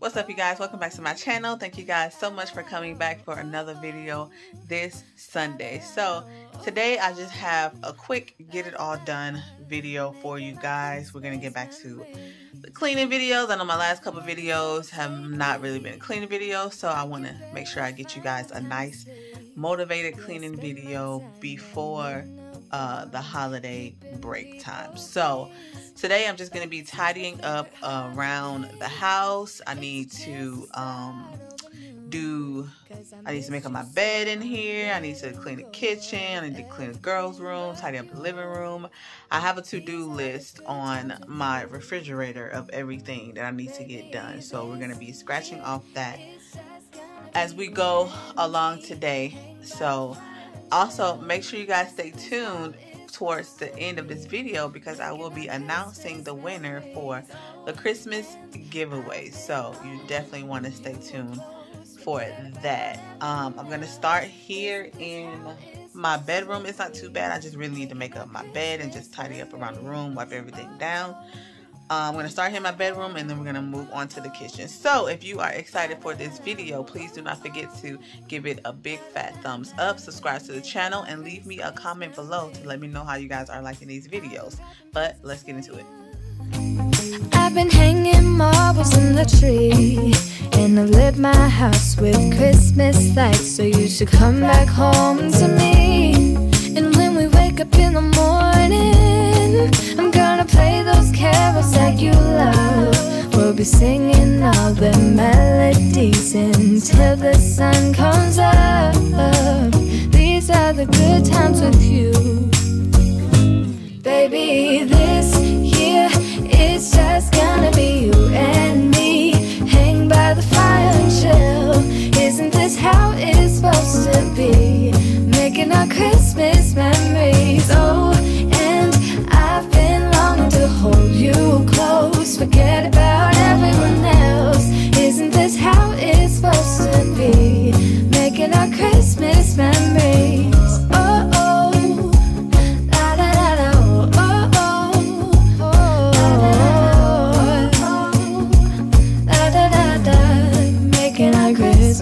What's up you guys? Welcome back to my channel. Thank you guys so much for coming back for another video this Sunday. So today I just have a quick get it all done video for you guys. We're going to get back to the cleaning videos. I know my last couple videos have not really been cleaning videos. So I want to make sure I get you guys a nice motivated cleaning video before uh, the holiday break time. So today I'm just going to be tidying up around the house. I need to um, do, I need to make up my bed in here. I need to clean the kitchen. I need to clean the girls' room, tidy up the living room. I have a to-do list on my refrigerator of everything that I need to get done. So we're going to be scratching off that as we go along today. So also, make sure you guys stay tuned towards the end of this video because I will be announcing the winner for the Christmas giveaway. So you definitely want to stay tuned for that. Um, I'm to start here in my bedroom. It's not too bad. I just really need to make up my bed and just tidy up around the room, wipe everything down. I'm going to start here in my bedroom and then we're going to move on to the kitchen. So if you are excited for this video, please do not forget to give it a big fat thumbs up, subscribe to the channel, and leave me a comment below to let me know how you guys are liking these videos. But let's get into it. I've been hanging marbles in the tree And I've lit my house with Christmas lights So you should come back home to me And when we wake up in the morning play those carols that you love. We'll be singing all the melodies Until the sun comes up. These are the good times with you. Baby, this year it's just gonna be you and me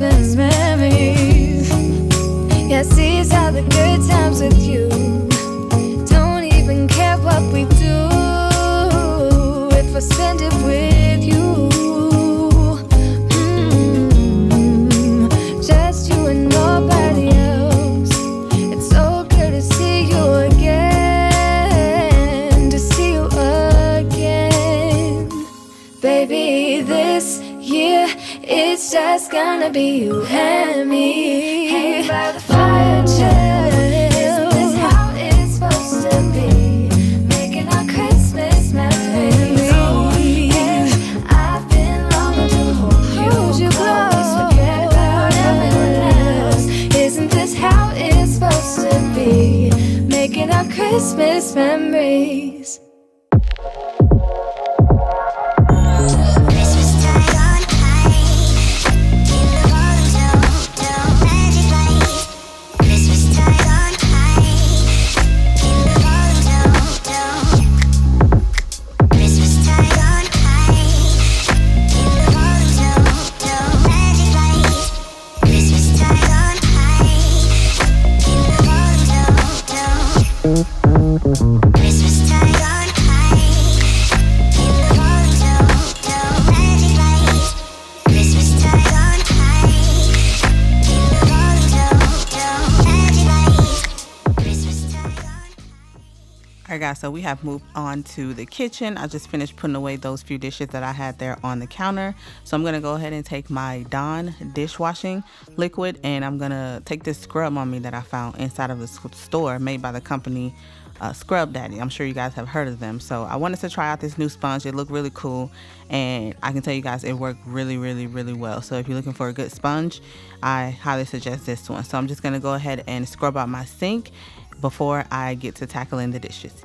Christmas memories Yes, these are the good times with you. Don't even care what we do. If I spend it with gonna be you and me. Hang by the fire, this how it's supposed to be? Making our Christmas memories. Oh, I've been longing to hold you close. Forget about everyone else. Isn't this how it's supposed to be? Making our Christmas memories. Guys, so we have moved on to the kitchen. I just finished putting away those few dishes that I had there on the counter. So I'm going to go ahead and take my Dawn dishwashing liquid and I'm going to take this Scrub Mommy that I found inside of the store made by the company uh, Scrub Daddy. I'm sure you guys have heard of them. So I wanted to try out this new sponge. It looked really cool and I can tell you guys it worked really, really, really well. So if you're looking for a good sponge, I highly suggest this one. So I'm just going to go ahead and scrub out my sink before I get to tackling the dishes.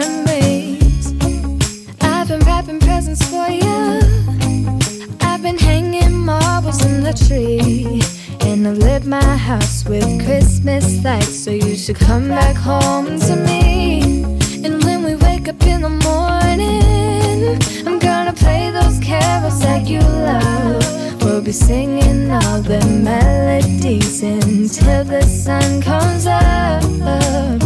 Memories. I've been wrapping presents for you I've been hanging marbles in the tree. And I've lit my house with Christmas lights So you should come back home to me. And when we wake up in the morning I'm gonna play those carols that you love. We'll be singing all the melodies Until the sun comes up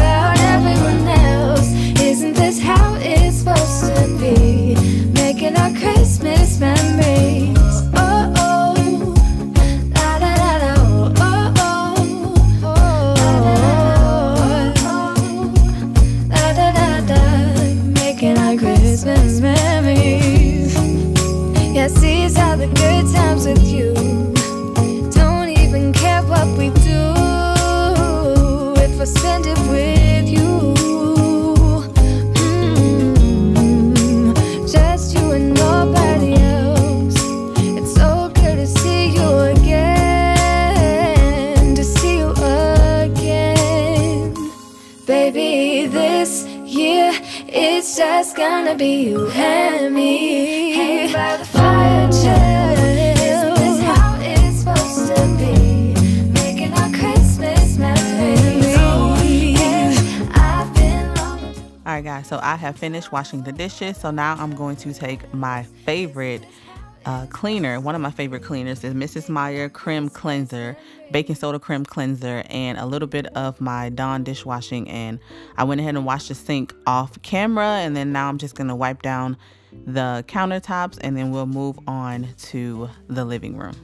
it's gonna be you and me. By the fire. Oh, and I've been longing to All right, guys. So I have finished washing the dishes. So now I'm going to take my favorite uh, cleaner. One of my favorite cleaners is Mrs. Meyer Creme Cleanser, baking soda creme cleanser, and a little bit of my Dawn dishwashing. And I went ahead and washed the sink off camera. And then now I'm just going to wipe down the countertops and then we'll move on to the living room.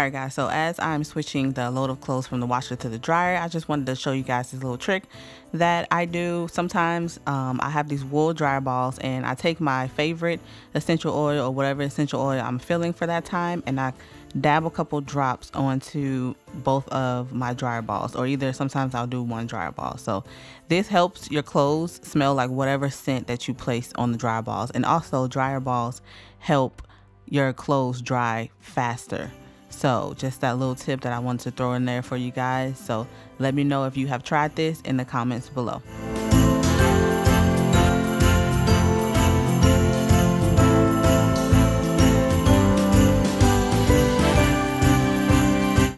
Alright guys, so as I'm switching the load of clothes from the washer to the dryer, I just wanted to show you guys this little trick that I do. Sometimes um, I have these wool dryer balls and I take my favorite essential oil or whatever essential oil I'm feeling for that time and I dab a couple drops onto both of my dryer balls or either sometimes I'll do one dryer ball. So this helps your clothes smell like whatever scent that you place on the dryer balls and also dryer balls help your clothes dry faster. So just that little tip that I wanted to throw in there for you guys. So let me know if you have tried this in the comments below.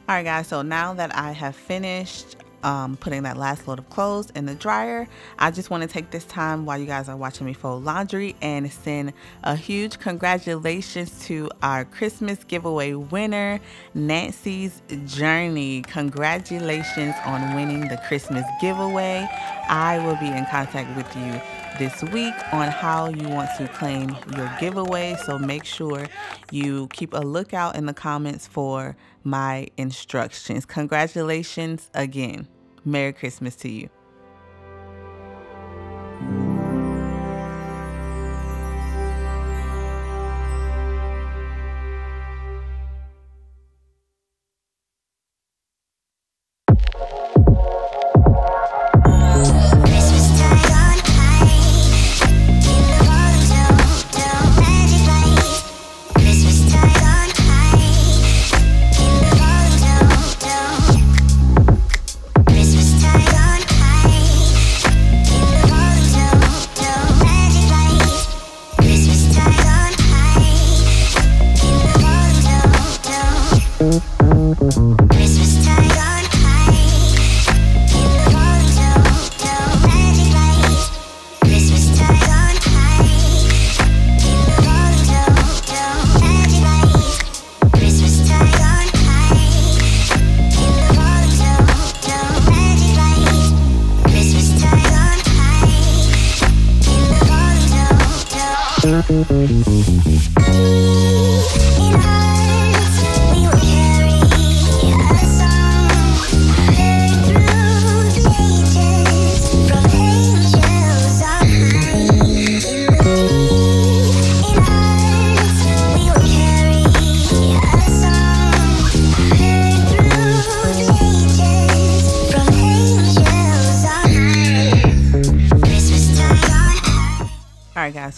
Alright guys, so now that I have finished um, putting that last load of clothes in the dryer. I just want to take this time while you guys are watching me fold laundry and send a huge congratulations to our Christmas giveaway winner, Nancy's Journey. Congratulations on winning the Christmas giveaway. I will be in contact with you this week on how you want to claim your giveaway. So make sure you keep a lookout in the comments for my instructions. Congratulations again. Merry Christmas to you.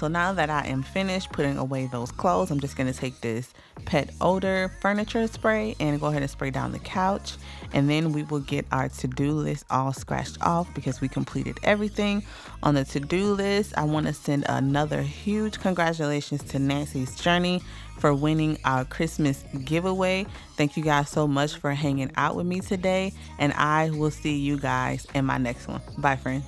So now that I am finished putting away those clothes, I'm just going to take this pet odor furniture spray and go ahead and spray down the couch. And then we will get our to-do list all scratched off because we completed everything on the to-do list. I want to send another huge congratulations to Nancy's Journey for winning our Christmas giveaway. Thank you guys so much for hanging out with me today. And I will see you guys in my next one. Bye friends.